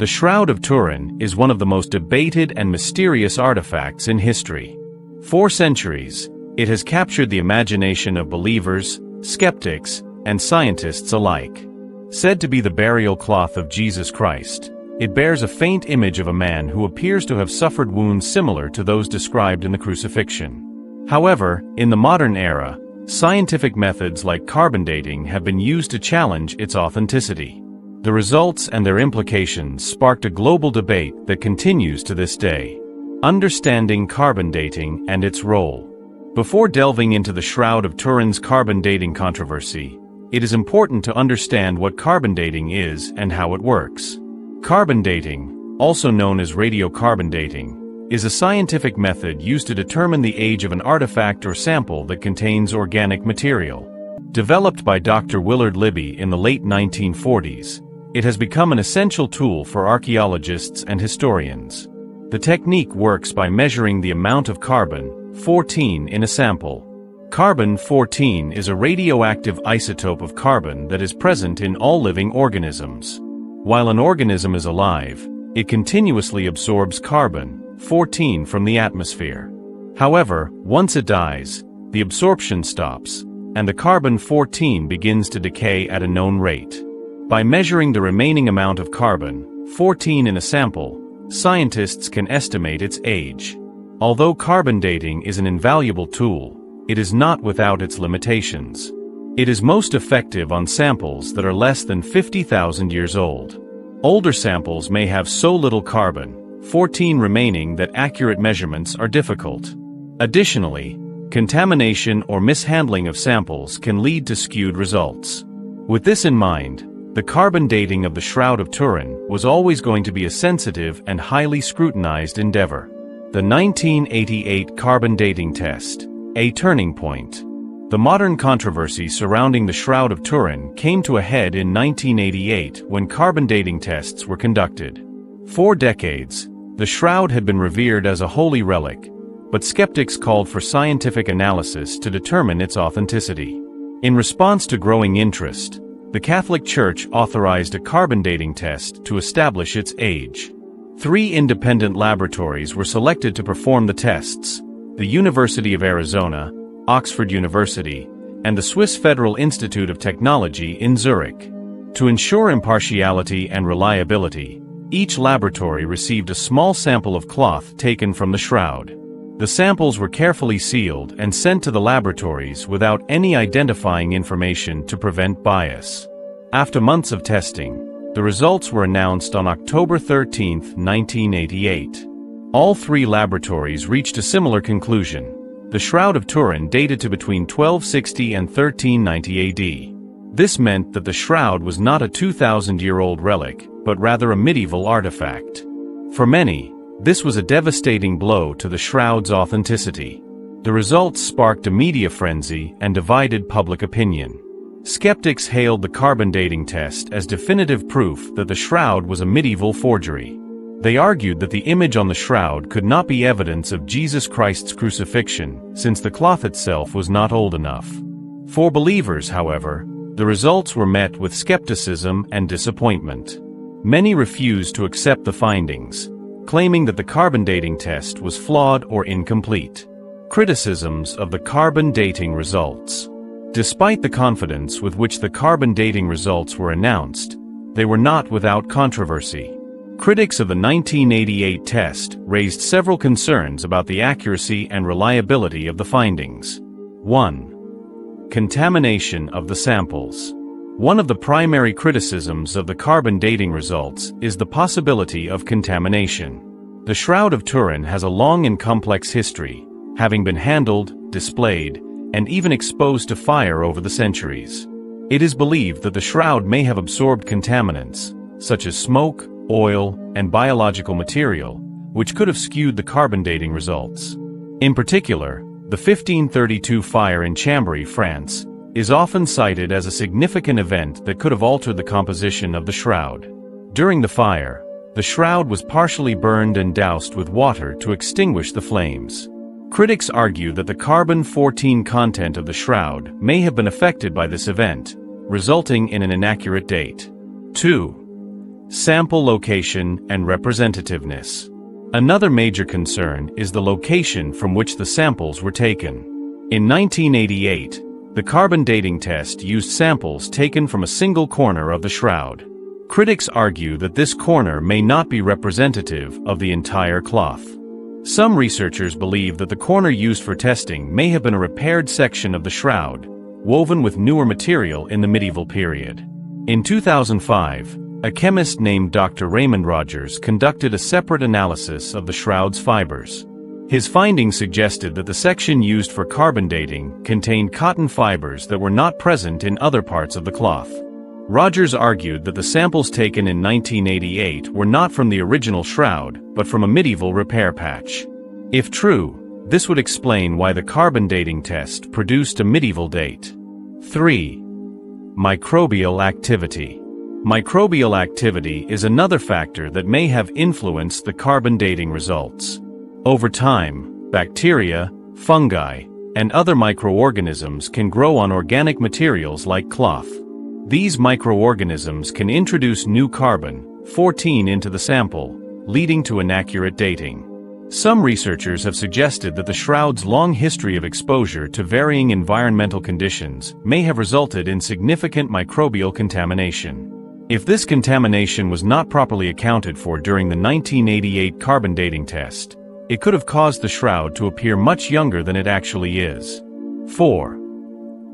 The Shroud of Turin is one of the most debated and mysterious artifacts in history. For centuries, it has captured the imagination of believers, skeptics, and scientists alike. Said to be the burial cloth of Jesus Christ, it bears a faint image of a man who appears to have suffered wounds similar to those described in the crucifixion. However, in the modern era, scientific methods like carbon dating have been used to challenge its authenticity. The results and their implications sparked a global debate that continues to this day. Understanding carbon dating and its role. Before delving into the Shroud of Turin's carbon dating controversy, it is important to understand what carbon dating is and how it works. Carbon dating, also known as radiocarbon dating, is a scientific method used to determine the age of an artifact or sample that contains organic material. Developed by Dr. Willard Libby in the late 1940s, it has become an essential tool for archaeologists and historians. The technique works by measuring the amount of carbon, 14 in a sample. Carbon-14 is a radioactive isotope of carbon that is present in all living organisms. While an organism is alive, it continuously absorbs carbon-14 from the atmosphere. However, once it dies, the absorption stops, and the carbon-14 begins to decay at a known rate. By measuring the remaining amount of carbon, 14 in a sample, scientists can estimate its age. Although carbon dating is an invaluable tool, it is not without its limitations. It is most effective on samples that are less than 50,000 years old. Older samples may have so little carbon, 14 remaining that accurate measurements are difficult. Additionally, contamination or mishandling of samples can lead to skewed results. With this in mind, the carbon dating of the Shroud of Turin was always going to be a sensitive and highly scrutinized endeavor. The 1988 carbon dating test, a turning point. The modern controversy surrounding the Shroud of Turin came to a head in 1988 when carbon dating tests were conducted. For decades, the shroud had been revered as a holy relic, but skeptics called for scientific analysis to determine its authenticity. In response to growing interest, the Catholic Church authorized a carbon dating test to establish its age. Three independent laboratories were selected to perform the tests, the University of Arizona, Oxford University, and the Swiss Federal Institute of Technology in Zurich. To ensure impartiality and reliability, each laboratory received a small sample of cloth taken from the shroud. The samples were carefully sealed and sent to the laboratories without any identifying information to prevent bias. After months of testing, the results were announced on October 13, 1988. All three laboratories reached a similar conclusion. The Shroud of Turin dated to between 1260 and 1390 AD. This meant that the shroud was not a 2,000-year-old relic, but rather a medieval artifact. For many, this was a devastating blow to the shroud's authenticity. The results sparked a media frenzy and divided public opinion. Skeptics hailed the carbon dating test as definitive proof that the shroud was a medieval forgery. They argued that the image on the shroud could not be evidence of Jesus Christ's crucifixion, since the cloth itself was not old enough. For believers, however, the results were met with skepticism and disappointment. Many refused to accept the findings, claiming that the carbon dating test was flawed or incomplete. Criticisms of the carbon dating results. Despite the confidence with which the carbon dating results were announced, they were not without controversy. Critics of the 1988 test raised several concerns about the accuracy and reliability of the findings. 1. Contamination of the samples. One of the primary criticisms of the carbon dating results is the possibility of contamination. The Shroud of Turin has a long and complex history, having been handled, displayed, and even exposed to fire over the centuries. It is believed that the shroud may have absorbed contaminants, such as smoke, oil, and biological material, which could have skewed the carbon dating results. In particular, the 1532 fire in Chambéry, France, is often cited as a significant event that could have altered the composition of the shroud. During the fire, the shroud was partially burned and doused with water to extinguish the flames. Critics argue that the carbon-14 content of the shroud may have been affected by this event, resulting in an inaccurate date. 2. sample location and representativeness. Another major concern is the location from which the samples were taken. In 1988, the carbon dating test used samples taken from a single corner of the shroud. Critics argue that this corner may not be representative of the entire cloth. Some researchers believe that the corner used for testing may have been a repaired section of the shroud, woven with newer material in the medieval period. In 2005, a chemist named Dr. Raymond Rogers conducted a separate analysis of the shroud's fibers. His findings suggested that the section used for carbon dating contained cotton fibers that were not present in other parts of the cloth. Rogers argued that the samples taken in 1988 were not from the original shroud, but from a medieval repair patch. If true, this would explain why the carbon dating test produced a medieval date. 3. Microbial activity. Microbial activity is another factor that may have influenced the carbon dating results. Over time, bacteria, fungi, and other microorganisms can grow on organic materials like cloth. These microorganisms can introduce new carbon, 14 into the sample, leading to inaccurate dating. Some researchers have suggested that the shroud's long history of exposure to varying environmental conditions may have resulted in significant microbial contamination. If this contamination was not properly accounted for during the 1988 carbon dating test, it could have caused the shroud to appear much younger than it actually is. 4.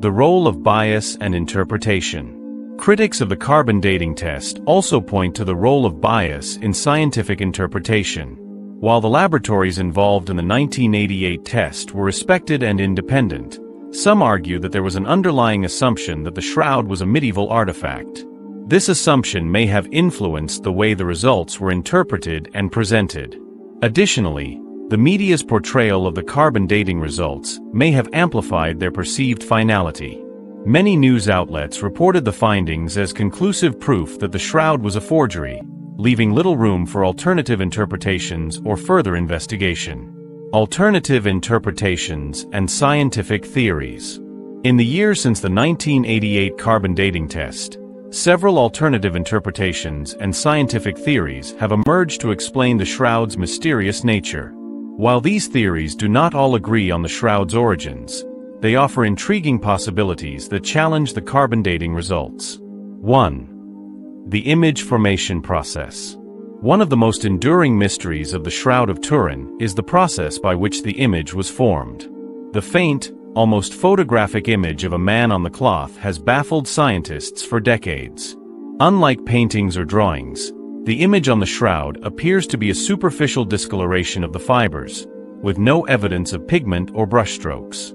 The role of bias and interpretation. Critics of the carbon dating test also point to the role of bias in scientific interpretation. While the laboratories involved in the 1988 test were respected and independent, some argue that there was an underlying assumption that the shroud was a medieval artifact. This assumption may have influenced the way the results were interpreted and presented. Additionally, the media's portrayal of the carbon dating results may have amplified their perceived finality. Many news outlets reported the findings as conclusive proof that the shroud was a forgery, leaving little room for alternative interpretations or further investigation. Alternative interpretations and scientific theories. In the years since the 1988 carbon dating test, Several alternative interpretations and scientific theories have emerged to explain the shroud's mysterious nature. While these theories do not all agree on the shroud's origins, they offer intriguing possibilities that challenge the carbon dating results. 1. The image formation process. One of the most enduring mysteries of the Shroud of Turin is the process by which the image was formed. The faint, almost photographic image of a man on the cloth has baffled scientists for decades. Unlike paintings or drawings, the image on the shroud appears to be a superficial discoloration of the fibers, with no evidence of pigment or brushstrokes.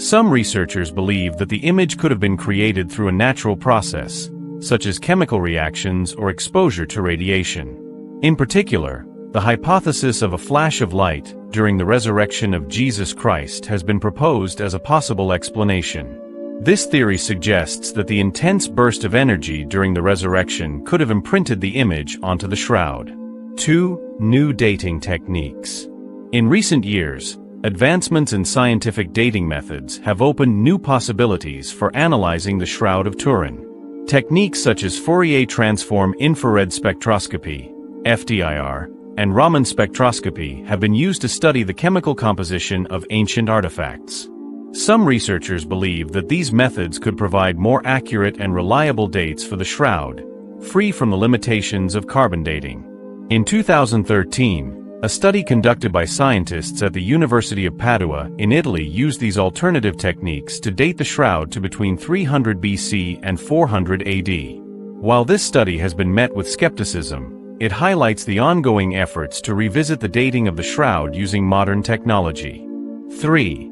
Some researchers believe that the image could have been created through a natural process, such as chemical reactions or exposure to radiation. In particular, the hypothesis of a flash of light during the resurrection of Jesus Christ has been proposed as a possible explanation. This theory suggests that the intense burst of energy during the resurrection could have imprinted the image onto the shroud. 2. New dating techniques. In recent years, advancements in scientific dating methods have opened new possibilities for analyzing the Shroud of Turin. Techniques such as Fourier transform infrared spectroscopy, FTIR, and Raman spectroscopy have been used to study the chemical composition of ancient artifacts. Some researchers believe that these methods could provide more accurate and reliable dates for the shroud, free from the limitations of carbon dating. In 2013, a study conducted by scientists at the University of Padua in Italy used these alternative techniques to date the shroud to between 300 BC and 400 AD. While this study has been met with skepticism, it highlights the ongoing efforts to revisit the dating of the shroud using modern technology. 3.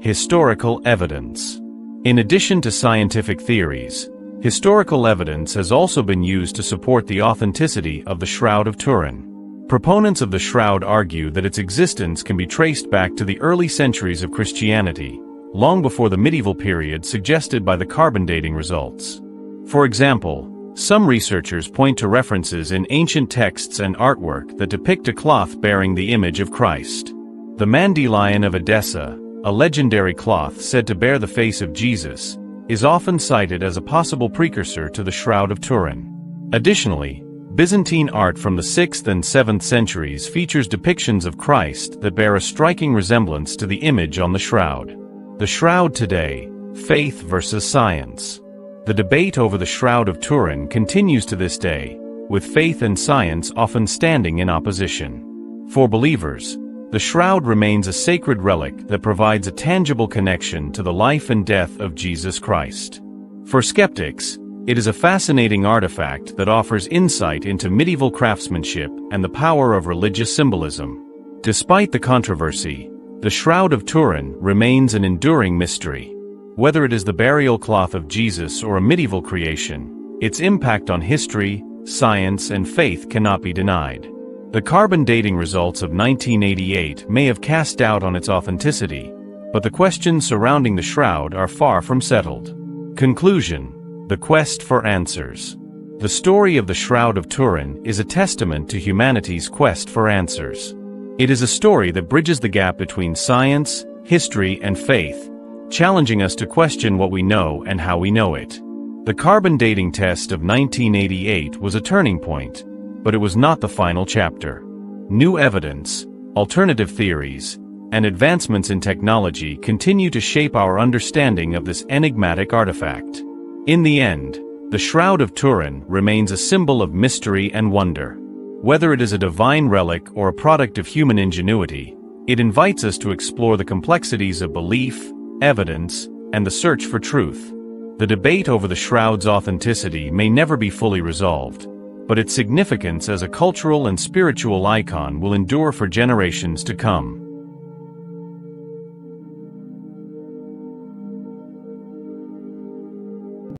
Historical evidence. In addition to scientific theories, historical evidence has also been used to support the authenticity of the Shroud of Turin. Proponents of the shroud argue that its existence can be traced back to the early centuries of Christianity, long before the medieval period suggested by the carbon dating results. For example, some researchers point to references in ancient texts and artwork that depict a cloth bearing the image of Christ. The Mandylion of Edessa, a legendary cloth said to bear the face of Jesus, is often cited as a possible precursor to the Shroud of Turin. Additionally, Byzantine art from the 6th and 7th centuries features depictions of Christ that bear a striking resemblance to the image on the shroud. The shroud today, faith versus science. The debate over the Shroud of Turin continues to this day, with faith and science often standing in opposition. For believers, the shroud remains a sacred relic that provides a tangible connection to the life and death of Jesus Christ. For skeptics, it is a fascinating artifact that offers insight into medieval craftsmanship and the power of religious symbolism. Despite the controversy, the Shroud of Turin remains an enduring mystery. Whether it is the burial cloth of Jesus or a medieval creation, its impact on history, science, and faith cannot be denied. The carbon dating results of 1988 may have cast doubt on its authenticity, but the questions surrounding the shroud are far from settled. Conclusion The Quest for Answers The story of the Shroud of Turin is a testament to humanity's quest for answers. It is a story that bridges the gap between science, history, and faith, challenging us to question what we know and how we know it. The carbon dating test of 1988 was a turning point, but it was not the final chapter. New evidence, alternative theories, and advancements in technology continue to shape our understanding of this enigmatic artifact. In the end, the Shroud of Turin remains a symbol of mystery and wonder. Whether it is a divine relic or a product of human ingenuity, it invites us to explore the complexities of belief, evidence, and the search for truth. The debate over the shroud's authenticity may never be fully resolved, but its significance as a cultural and spiritual icon will endure for generations to come.